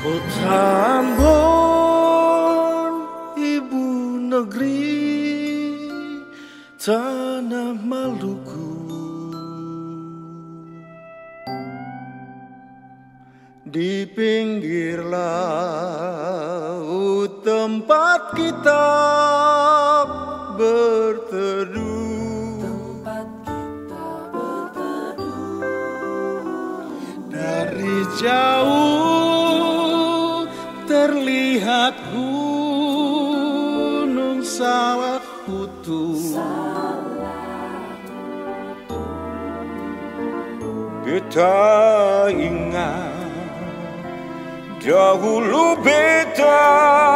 Ambon, ibu negeri tanah Maluku. Di pinggir laut tempat kita berteduh. tempat kita berteduh Dari jauh terlihat gunung salak putu. Kita ingat dahulu beta